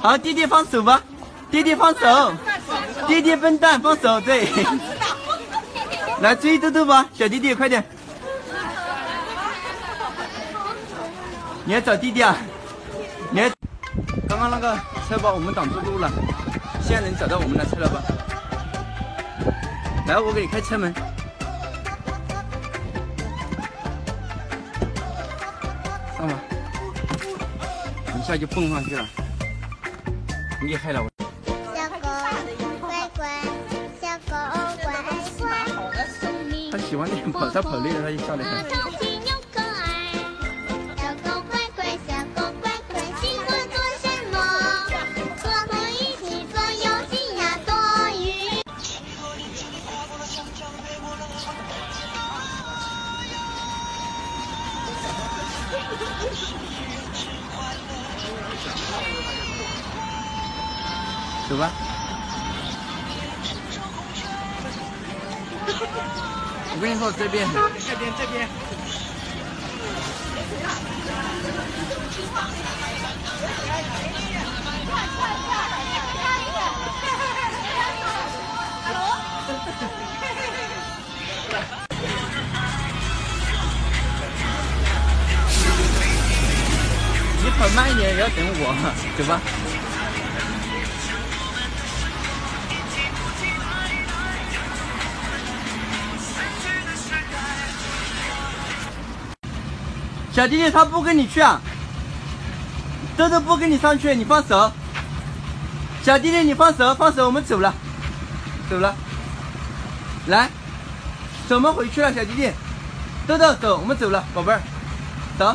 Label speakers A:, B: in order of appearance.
A: 好，弟弟放手吧，弟弟放手，弟弟笨蛋放手，对。来追豆豆吧，小弟弟快点。你要找弟弟啊？你要？刚刚那个车把我们挡住路了，现在能找到我们的车了吧？来，我给你开车门。上吧，一下就蹦上去了，厉害了！
B: 小狗乖乖，小狗乖乖，
A: 他喜欢练跑，他跑累了他就下来看。
B: 淘气
A: 走吧。我跟你说，这边，这边，这边。你跑慢一点，也要等我，走吧。小弟弟他不跟你去啊，豆豆不跟你上去，你放手。小弟弟你放手，放手，我们走了，走了。来，怎么回去了，小弟弟。豆豆走，我们走了，宝贝儿，走。